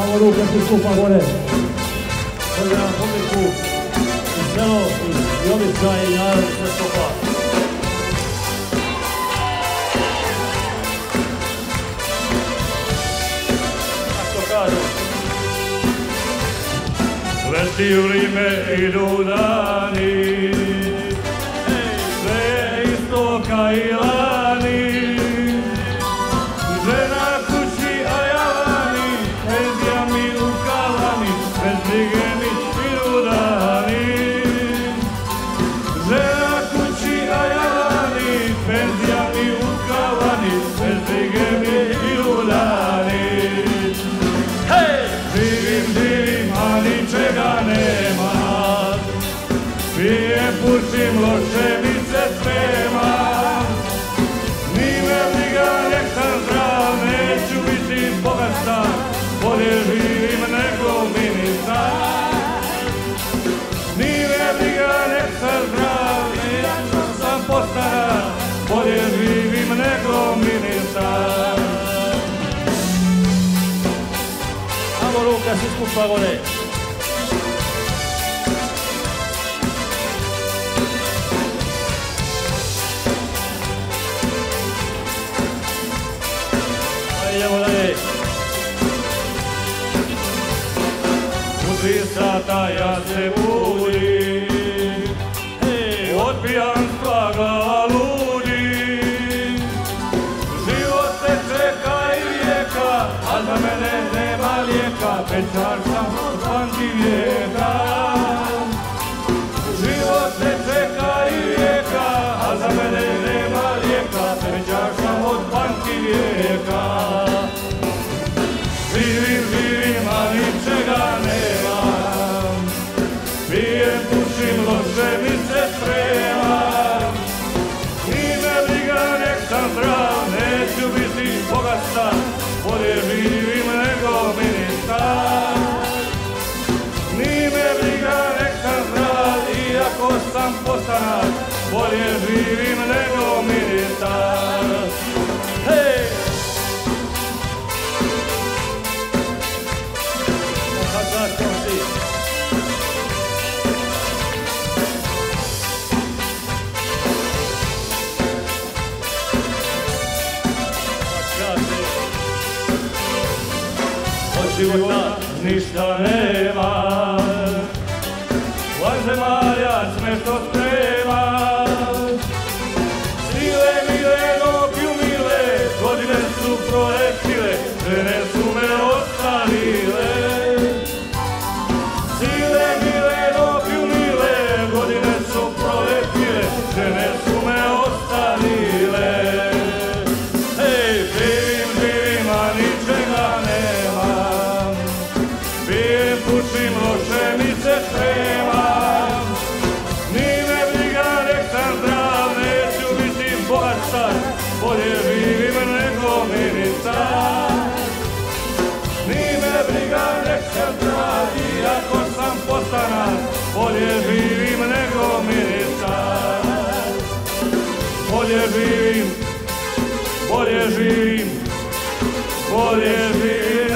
Samo ruke svi skupa gore. Pozdravljam publiku i selo i Jovica i narod sve skupa. Leti vrijeme idu dani, sve istoka i lani. Kalani, bez brige mi idu dani. Žena kući, a ja vani, penzija mi u kalani, bez brige mi idu dani. Samo ruke svi skupa gore. Ajde, idemo dalje. U tri sata ja se budim, od pijanstva ludi. Život se čeka i vijeka, a za mene nema pečar sam od pamti vijeka. Život se čeka i vijeka, a za mene nema lijeka, pečar sam od pamti vijeka. Živim, živim, a ničega nemam. Pijem, pušim, loše mi se spremam. Ni me briga, nek sam zdrav, neću biti bogata, bolje živim ministar. Hej! Sad zašto si? Od života ništa nema bolje živim, bolje živim, bolje živim.